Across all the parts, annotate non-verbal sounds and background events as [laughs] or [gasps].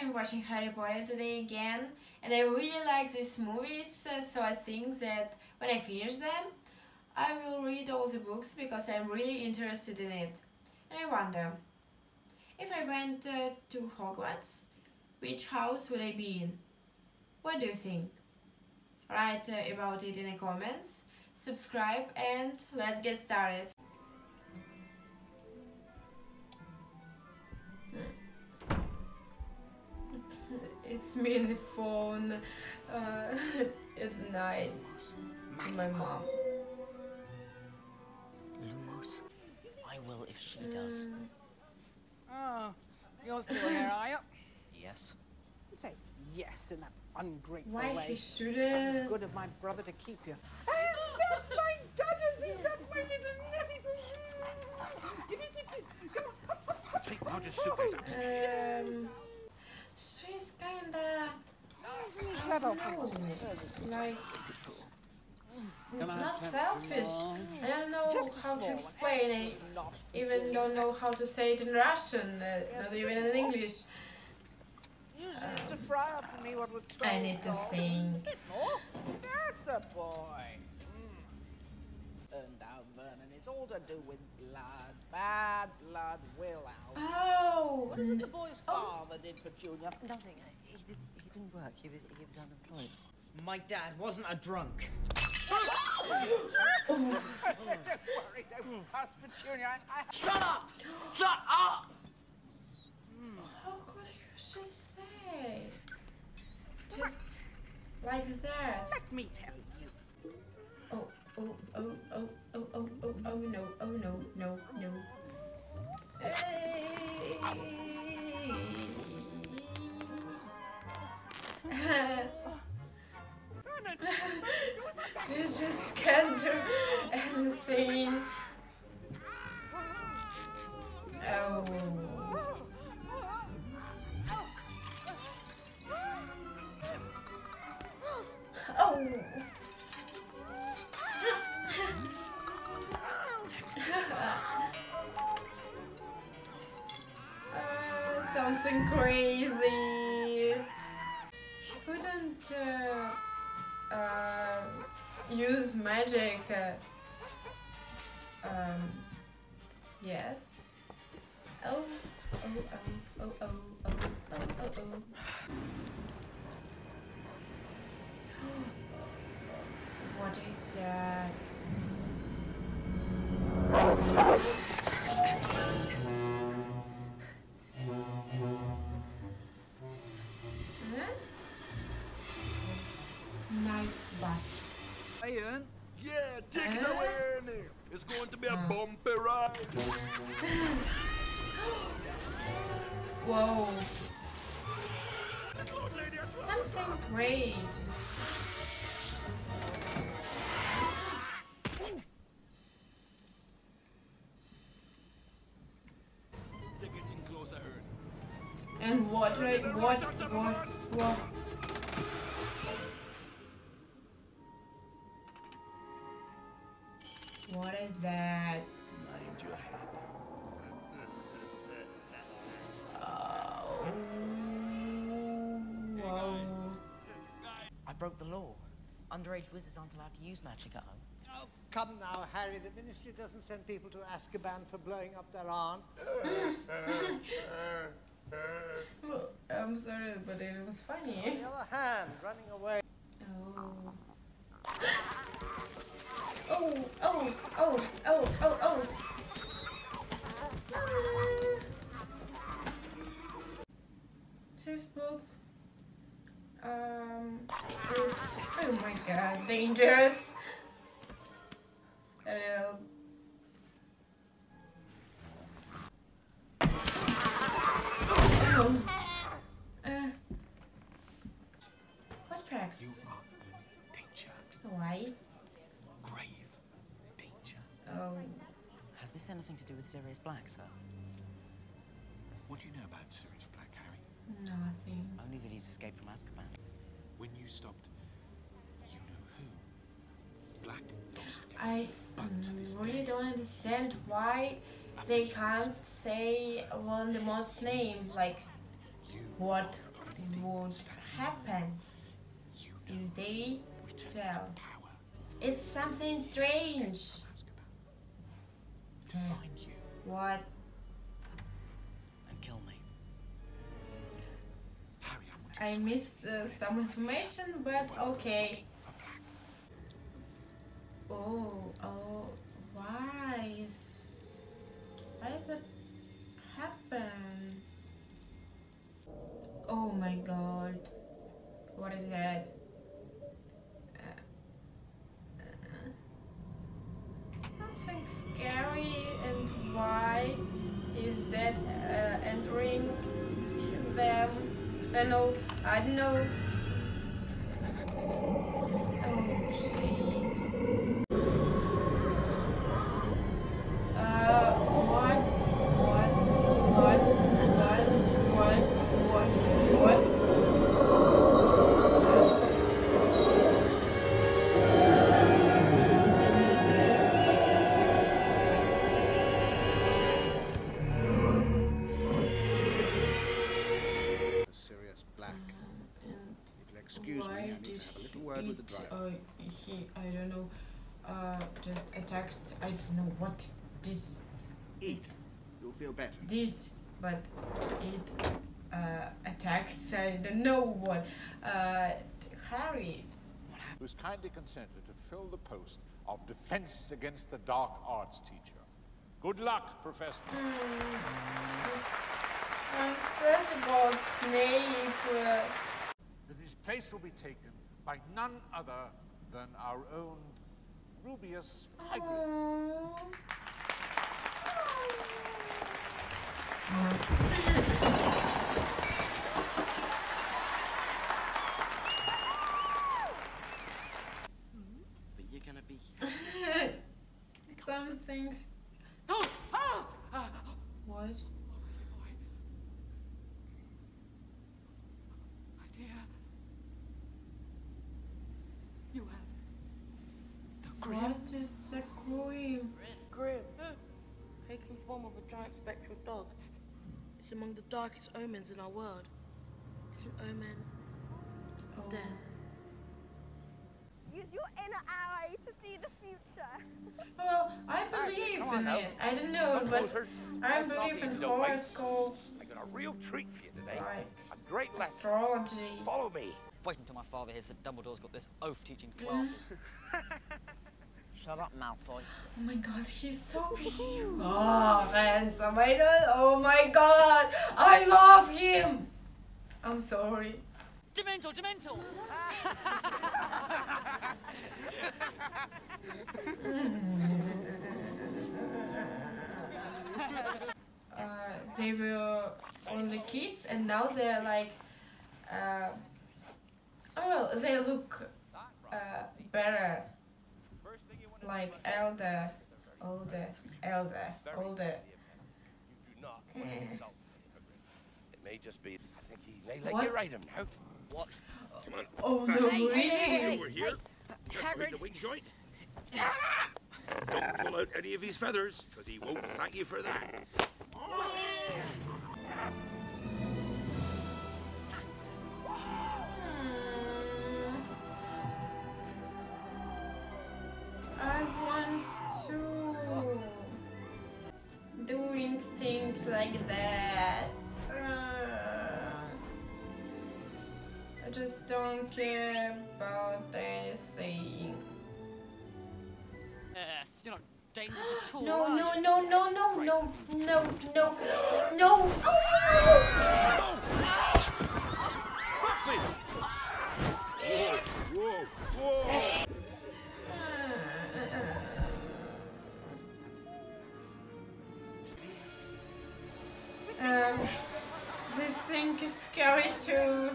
am watching Harry Potter today again and I really like these movies uh, so I think that when I finish them I will read all the books because I'm really interested in it. And I wonder, if I went uh, to Hogwarts, which house would I be in? What do you think? Write uh, about it in the comments, subscribe and let's get started. It's me in the phone. Uh, [laughs] it's night. My mom. Lumos. I will if she does. Oh, you're still here, are you? Yes. Say yes in that ungrateful Why way. he shouldn't? Good of my brother to keep you. He's not my daughters, he's not my little nephew. Give me this. Come on. Take Roger's suitcase upstairs. Um, she's kinda. Like not selfish. I don't know Just how to explain it. Even don't know how to say it in Russian, uh, not even in English. Um, I need to think. That's a boy. It's all to do with blood. Bad blood will out. Oh, What is it the boy's oh. father did for Junior? Nothing. Uh, he, did, he didn't work. He was, he was unemployed. My dad wasn't a drunk. [gasps] Oh. Don't worry, don't fuss, Petunia. I, I, Shut up! Shut up! how could she say? Just like that. let me tell you. Oh, oh, oh, oh, oh, oh, oh, oh, no, oh, no, no, no. Vernon, magic. Uh, um, yes. Oh, oh, oh, oh, oh, oh, oh, oh, oh. [gasps] What is [gasps] that? Huh? Knight Bus. Ian. Take it away, Ernie. It's going to be a bumpy ride. [gasps] Whoa. Lord Lady, I told Something great. They're getting closer, Ernie. And what, right? What, what, what? What Underage wizards aren't allowed to use magic at home. Oh, come now, Harry. The ministry doesn't send people to Azkaban for blowing up their aunt. Well, I'm sorry, but it was On funny. the other hand, running away. Oh. Oh, oh, oh, oh, oh, oh. Ah. This book um is oh my god dangerous. Hello. Oh. Uh, what You practice? are in danger. Why? Grave danger. Oh. Has this anything to do with Sirius Black, sir? What do you know about Sirius Black, Harry? Nothing. Only that he's escaped from Azkaban. When you stopped, you know who. Black lost I But to this really day, don't understand why they can't say one the most name. Like, You what would happen if they tell. It's something strange. To hmm. find you. What? I missed uh, some information, but okay. Oh, oh, why is why did that happen? Oh my god, what is that? Uh, uh, something scary, and why is that uh, entering them? I know, I know. Oh shit. Did to have a he with the driver. Uh, he, I don't know, uh, just attacked, I don't know what did, Eat. You'll feel better. did, but it, uh, attacked, I don't know what, uh, Harry. who's kindly consented to fill the post of Defense Against the Dark Arts teacher. Good luck, Professor. I'm sad about Snape. Uh, That his place will be taken by none other than our own Rubius Hagrid. oh. But you're gonna be. Some things. What? My dear. You have the grim. What is the cream? Grim, taking form of a giant spectral dog. It's among the darkest omens in our world. It's an omen of oh. death. Use your inner eye to see the future. [laughs] Well, I believe in it. I don't know, but I believe in horoscopes, I got a real treat for you today. like A great lesson. astrology. Follow me. Wait until my father hears that Dumbledore's got this oath teaching classes. [laughs] Shut up, Malfoy. Oh my god, he's so beautiful. Oh, handsome. I don't. Oh my god, I love him. I'm sorry. Dementor, Dementor! [laughs] Uh, they were only kids, and now they're like. Uh, oh well, they look uh, better, like elder, older, elder, older. You do not want to insult me. It may just be. I think he may let What? you ride him now. What? Oh no, really? Over here. Just wait the wing joint. Don't pull out any of his feathers, because he won't thank you for that. I want to doing things like that. Uh, I just don't care about anything. Yes, you're not dangerous at all. No, are no, you? no, no, no, no, no, no, [gasps] no. Whoa, too.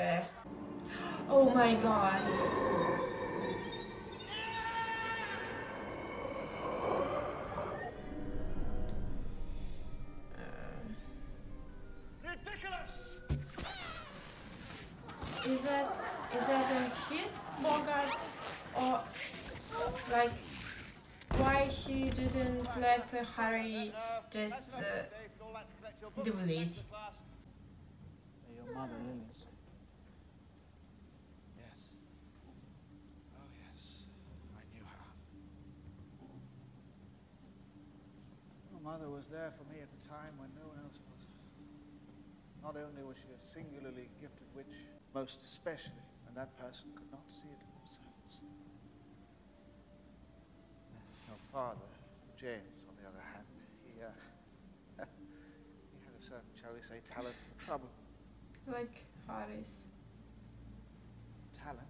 Uh, oh my god. Ridiculous! Is that is that a his Bogart or like why he didn't let uh, Harry just uh, do this? Mother Lilies. Yes. Oh, yes. I knew her. Your mother was there for me at a time when no one else was. Not only was she a singularly gifted witch, most especially when that person could not see it themselves. Her father, James, on the other hand, he, uh, [laughs] he had a certain, shall we say, talent for trouble. Like Harris. Talent,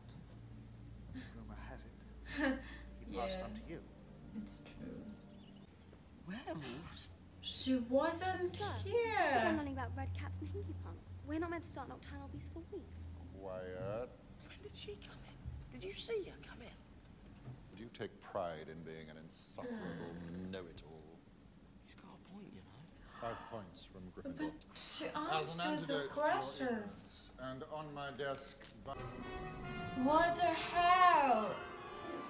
rumor has it, he [laughs] passed Yeah. on to you. It's true. Werewolves? She wasn't Sir, Just here. begun learning about red caps and hinky punks. We're not meant to start nocturnal beasts for weeks. Quiet. When did she come in? Did you see her come in? Would you take pride in being an insufferable [sighs] know-it-all? He's got a point, you know. Five points from Gryffindor. She As an answered the antidote to your questions. ignorance, and on my desk, What the hell?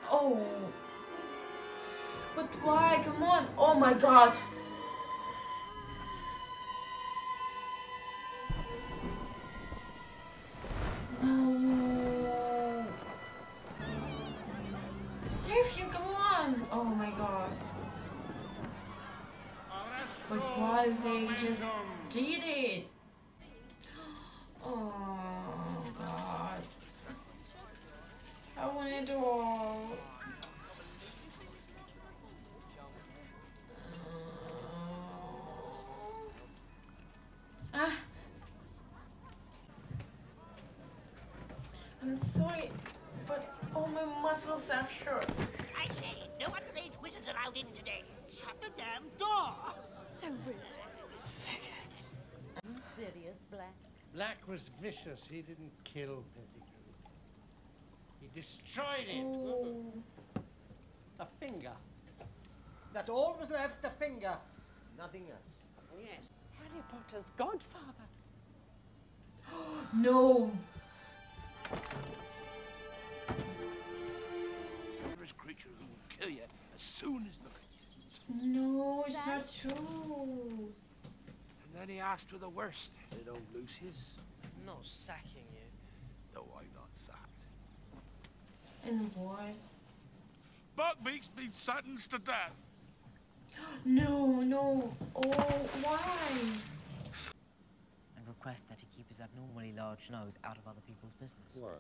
Oh. But why? Come on. Oh my god. I'm sorry, but all my muscles are hurt. I say, no underage wizards allowed in today. Shut the damn door! So rude. Sirius Black. Black was vicious. He didn't kill Pettigrew. He destroyed it. Oh. A finger. That's all was left, a finger. Nothing else. Oh, yes. Harry Potter's godfather. [gasps] No. Dangerous creature who will kill you as soon as look at No, it's not true. And then he asked for the worst. They don't Lucius. I'm not sacking you. Though I'm not sacked. And what? Buckbeak's been sentenced to death. [gasps] No, no. Oh, why? And request that he keep his abnormally large nose out of other people's business. Why?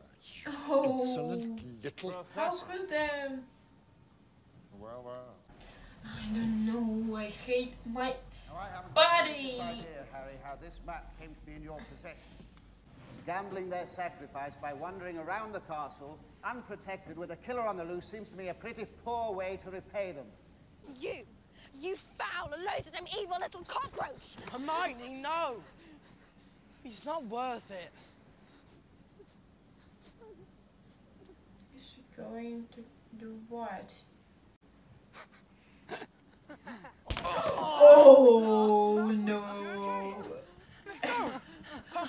Oh. Insolent little. How could them? Well, well. I don't know. I hate my Now, I haven't Buddy. the idea, Harry, how this map came to be in your possession. Gambling their sacrifice by wandering around the castle, unprotected with a killer on the loose, seems to me a pretty poor way to repay them. You, you foul, loathsome, evil little cockroach! Hermione, no! He's not worth it. Is she going to do what? oh [laughs] no! Let's go! [laughs] Come,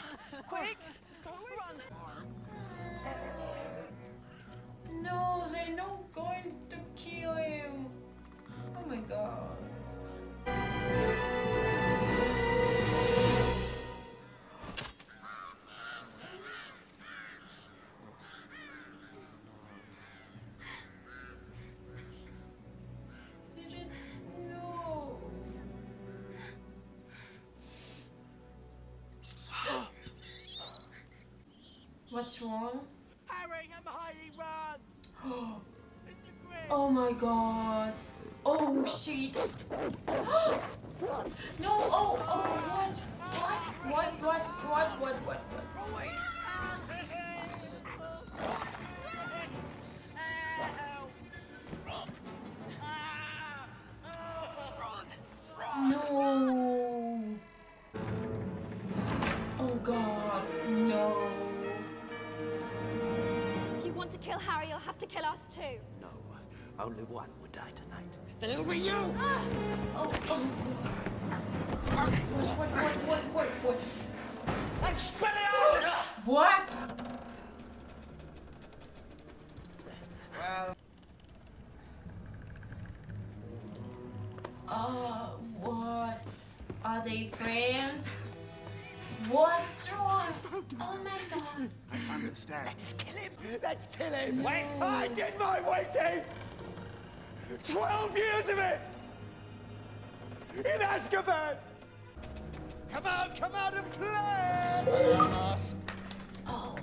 quick! Let's go, run! No, they're not going to kill him. Oh my god. What's wrong? Harry, Hermione, run! [gasps] It's the Grim! Oh my god. Oh shit. [gasps] no, oh, oh? What? What? What? What? What? What? what? Kill Harry, you'll have to kill us too. No, only one would die tonight. Then it'll be you! Ah. Oh, oh, oh. What? What? What? What? What? What? And spit out! What? Let's kill him! Wait! I did my waiting! Twelve years of it! In Azkaban! Come out, come out and play! Oh.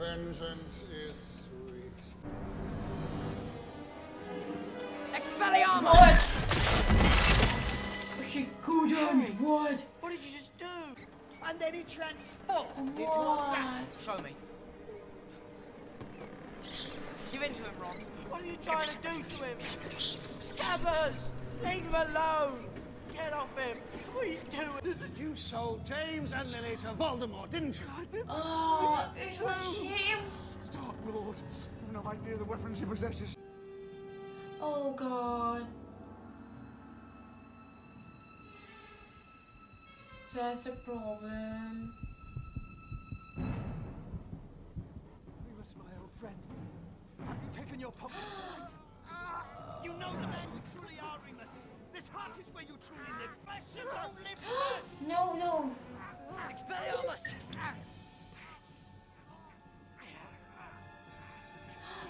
Vengeance is sweet. Expelliarmus! What? He couldn't. What? What did you just do? And then he transformed into a What? Show me. Give in to him, Ron. What are you trying to do to him? Scabbers! Leave him alone! Get off him! What are you doing? You sold James and Lily to Voldemort, didn't you? Oh, it was him. Dark Lord, you've no idea the weapons he possesses. Oh god. That's a problem. Have taken your potion tonight? Ah, you know the man you truly are, Remus. This heart is where you truly live. Flesh and don't live flesh. No, no. Expelliarmus!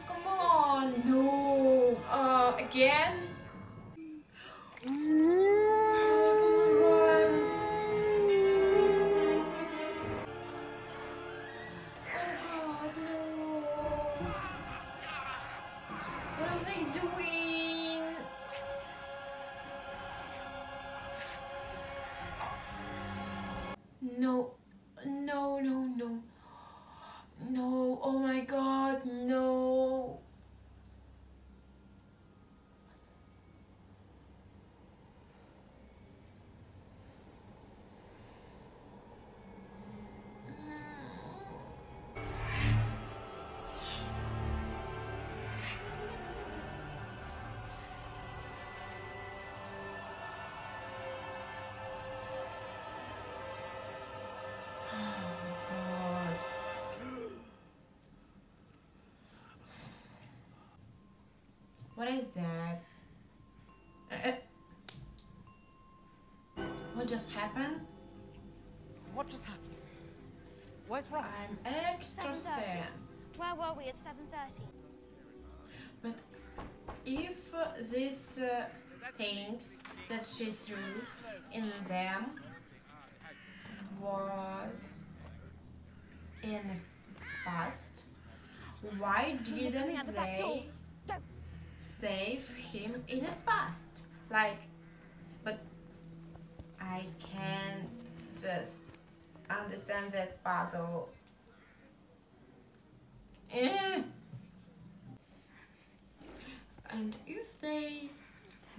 Come on. No. Uh, again? What is that? Uh, what just happened? What just happened? Where's Ron? I'm extra sad. Where were we at 7.30? But if uh, these uh, things that she threw in them was in the past, why You're coming out didn't the back door. they Go. Save him in the past? Like, but I can't just understand that battle. Eh. And if they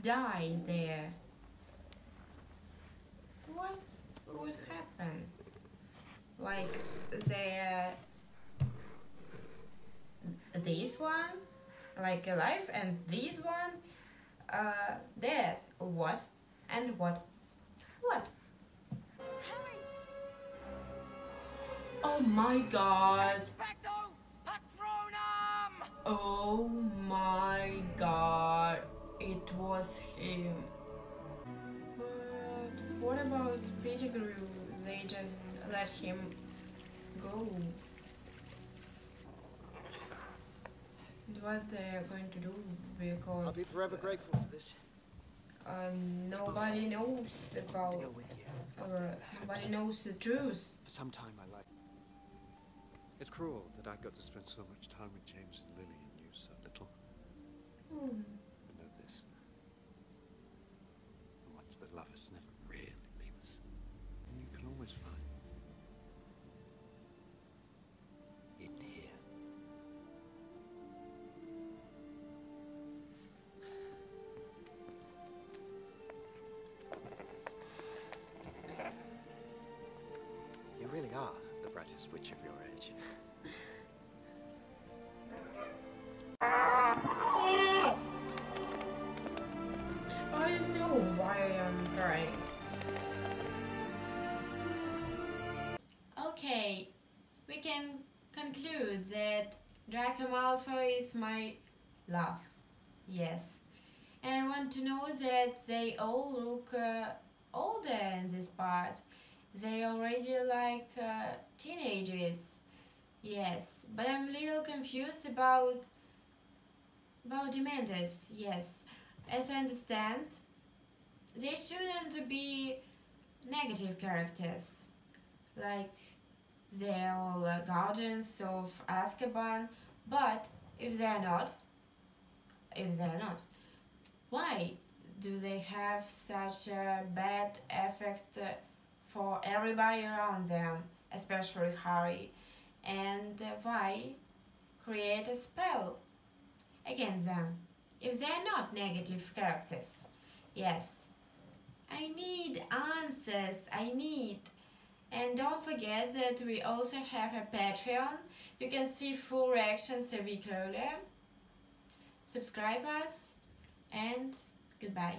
die there, what would happen? Like the this one, like alive, and this one, uh, dead. What? And what? What? Oh my god. Oh my god. It was him. But what about Pettigrew? They just let him go. And What they're going to do because I'll be forever grateful for this. uh, nobody knows about or nobody knows the truth. For some time, I like. It's cruel that I got to spend so much time with James and Lily and you so little. Hmm. But know this. The ones that I'm crying. Okay, we can conclude that Draco Malfoy is my love. Yes. And I want to know that they all look uh, older in this part. They already like uh, teenagers. Yes, but I'm a little confused about about Dementors. Yes, as I understand, they shouldn't be negative characters like they're all uh, guardians of Azkaban, but if they're not, if they're not, why do they have such a bad effect uh, for everybody around them, especially Harry? And why create a spell against them if they're not negative characters? Yes, I need answers. I need. And don't forget that we also have a Patreon. You can see full reactions week earlier. Subscribe us and goodbye.